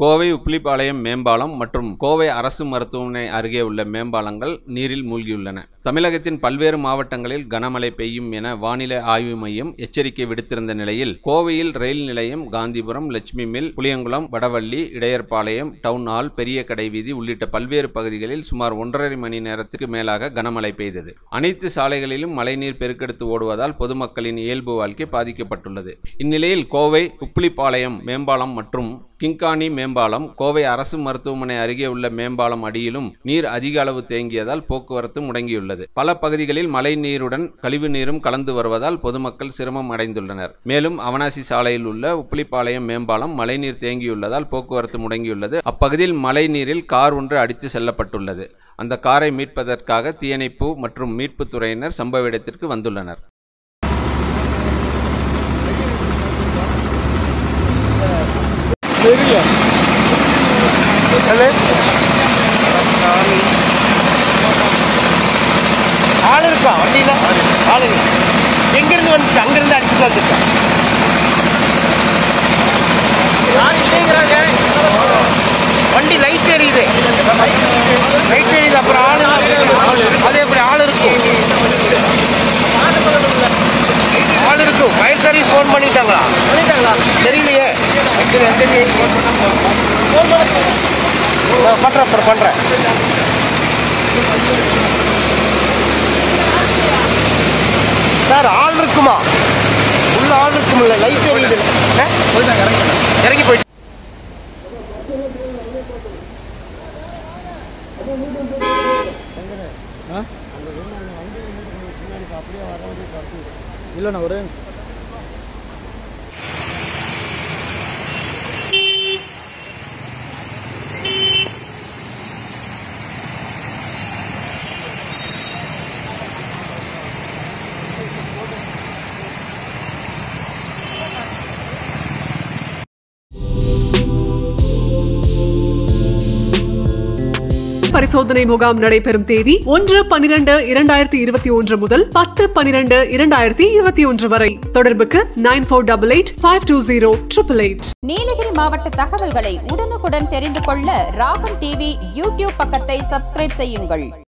கோவை உப்ளிப்பாளையம் மேம்பாலம் மற்றும் கோவை அரசு மருத்துவமனை அருகே உள்ள மேம்பாலங்கள் நீரில் மூழ்கியுள்ளன. தமிழகத்தின் பல்வேறு மாவட்டங்களில் கனமழை பெய்யும் என வானிலை ஆய்வு மையம் எச்சரிக்கை விடுத்திருந்த நிலையில் கோவையில் ரயில் நிலையம் Gandhipuram Lakshmi mill Puliyankulam Vadavalli Idayarpalayam town hall பெரிய கடை வீதி உள்ளிட்ட பல்வேறு பகுதிகளில் சுமார் ஒன்றரை மணி நேரத்துக்கு மேலாக கனமழை பெய்தது. அனைத்து சாலைகளிலும் மழைநீர் பெருக்கெடுத்து ஓடுவதால் பொதுமக்களின் இயல்பு வாழ்க்கை பாதிக்கப்பட்டுள்ளது. இந்நிலையில் கோவை உப்ளிப்பாளையம் மேம்பாலம் மற்றும் கிங்கானி மேம்பாலம் கோவை அரசு மருத்துவமனை அருகே உள்ள மேம்பாலம் அடியிலும் நீர் அதிக அளவு தேங்கியதால் போக்குவரத்து முடங்கியுள்ளது. பல பகுதிகளில் மழை நீருடன் கழிவு நீரும் கலந்து வருவதால் பொதுமக்கள் சிரமம் அடைந்துள்ளனர். மேலும் அவனாசி சாலையில் உள்ள உப்பிலிப்பாளையம் மேம்பாலம் மழைநீர் தேங்கியுள்ளதால் போக்குவரத்து முடங்கியுள்ளது. அப்பகுதியில் மழை நீரில் கார் ஒன்று அடித்து செல்லப்பட்டுள்ளது. அந்த காரை மீட்பதற்காக தீயணைப்பு மற்றும் மீட்புத் துறையினர் சம்பவ இடத்திற்கு வந்துள்ளனர். சாமி ஆள் இருக்கா? வண்டியில? ஆள் இல்லை. எங்கிருந்து வந்துச்சு? அங்கிருந்து அடிச்சுட்டு வந்துச்சா வண்டி லைட் எரியுது. லைட் எரியுது. அப்புறம் ஆள் அது எப்படி ஆள் இருக்கும் ஆள் இருக்கும் ஃபயர் சர்வீஸ் ஃபோன் பண்ணிட்டாங்களா? தெரியலையே. ஆக்சுவலி எந்த நான் பண்ணுறேன் அப்புறம் பண்ணுறேன் சார் ஆள் இருக்குமா? உள்ள ஆள் இருக்குமில்ல லைட் தெரியுது இறங்கி போயிட்டு. இல்லைண்ணா ஒரே பரிசோதனை முகாம் நடைபெறும் தேதி ஒன்று பனிரெண்டு இரண்டாயிரத்தி இருபத்தி ஒன்று முதல் பத்து பனிரெண்டு இரண்டாயிரத்தி இருபத்தி ஒன்று வரை. தொடர்புக்கு nine four double eight five two zero triple eight. Nilgiri மாவட்ட தகவல்களை உடனுக்குடன் தெரிந்து கொள்ள ராகம் டிவி யூடியூப் பக்கத்தை சப்ஸ்கிரைப் செய்யுங்கள்.